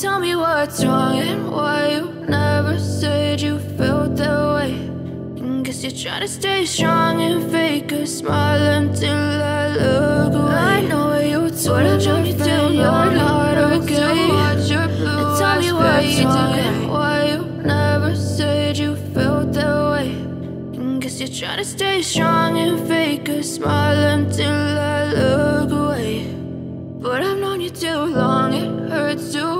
Tell me what's wrong and why you never said you felt that way. And guess you're trying to stay strong and fake a smile until I look away. I know you told your friend you're not okay. And tell me what's wrong and why you never said you felt that way. And guess you're trying to stay strong and fake a smile until I look away. But I've known you too long, it hurts to watch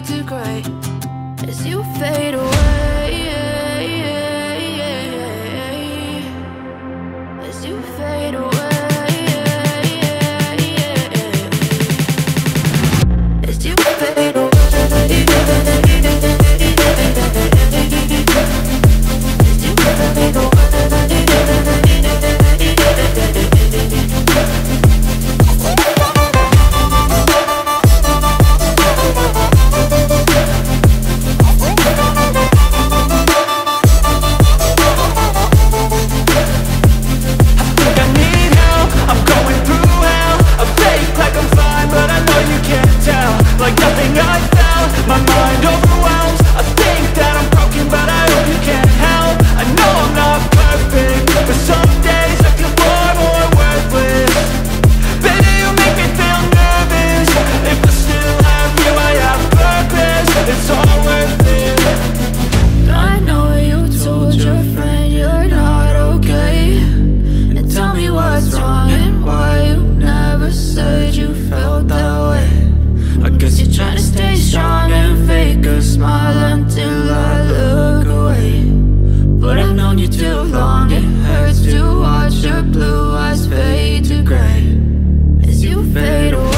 to gray As you fade away I've known you too long, it hurts to watch your blue eyes fade to gray. As you fade away